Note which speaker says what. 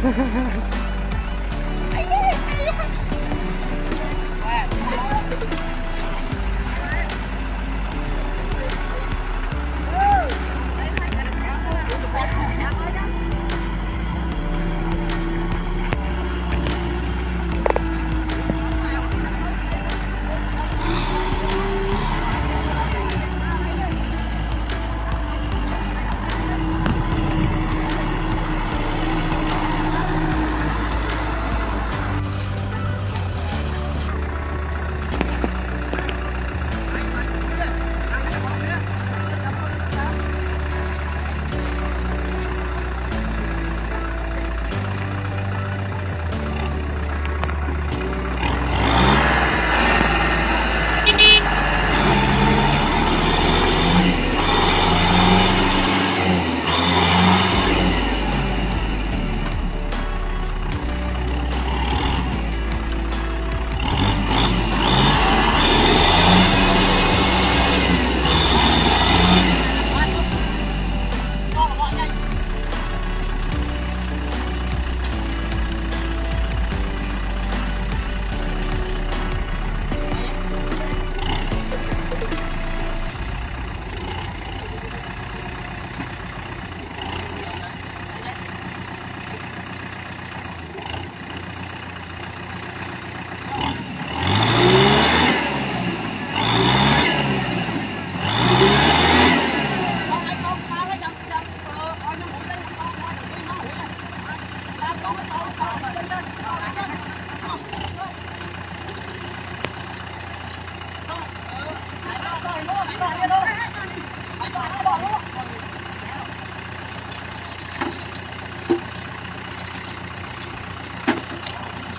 Speaker 1: Ha ha ha ha.